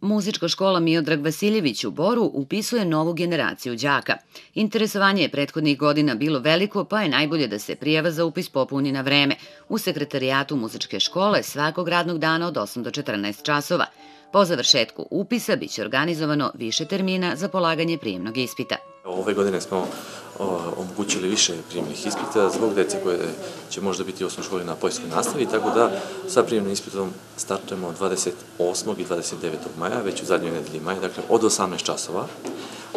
Muzička škola Miodrag Vasiljević u Boru upisuje novu generaciju đaka. Interesovanje je prethodnih godina bilo veliko, pa je najbolje da se prijava za upis popuni na vreme u sekretarijatu muzičke škole svakog radnog dana od 8 do 14 časova. Po završetku upisa biće organizovano više termina za polaganje prijemnog ispita. Ove godine smo omogućili više prijemnih ispita zbog dece koje će možda biti u osnovnoj školi na poljskoj nastavi, tako da sa prijemnim ispitom startujemo 28. i 29. maja, već u zadnjoj nedelji maja, dakle od 18 časova,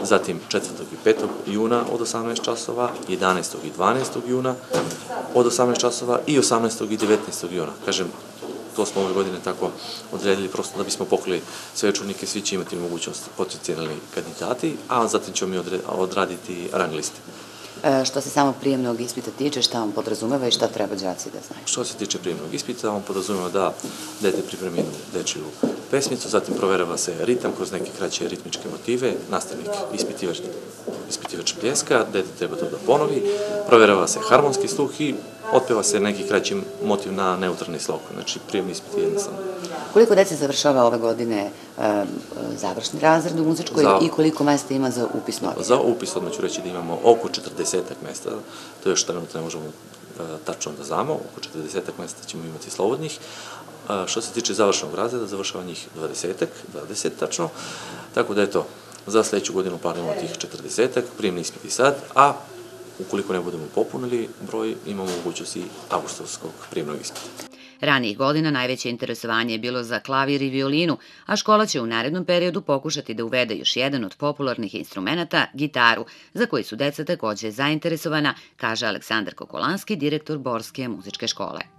zatim 4. i 5. juna od 18 časova, 11. i 12. juna od 18 časova i 18. i 19. juna. Kažem, to smo ove godine tako odredili prosto da bismo pokrili sve učenike, svi će imati mogućnost potencijalni kandidati, a zatim ćemo mi odraditi rang liste. E, što se samo prijemnog ispita tiče, šta vam podrazumeva i šta treba džaci da znaju? Što se tiče prijemnog ispita, on podrazumeva da dete pripremi jednu dečiju pesmicu, zatim proverava se ritam kroz neke kraće ritmičke motive, nastavnik ispitivač, ispitivač pljeska, dete treba to da ponovi, proverava se harmonski sluh i otpeva se neki kraći motiv na neutralni slog, znači prijemni ispit je jednostavno. Koliko dece završava ove godine e, završni razred u muzičkoj za, i koliko mesta ima za upis novih? Za upis odmah ću reći da imamo oko 40 mesta, to još trenutno ne možemo e, tačno da znamo, oko 40 mesta ćemo imati slobodnih. E, što se tiče završenog razreda, završava njih 20, 20 tačno, tako da eto, za sledeću godinu planujemo tih 40, prijemni ispit i sad, a Ukoliko ne budemo popunili broj, imamo mogućnost i avgustovskog prijemnog ispita. Ranijih godina najveće interesovanje je bilo za klavir i violinu, a škola će u narednom periodu pokušati da uvede još jedan od popularnih instrumenta, gitaru, za koji su deca takođe zainteresovana, kaže Aleksandar Kokolanski, direktor Borske muzičke škole.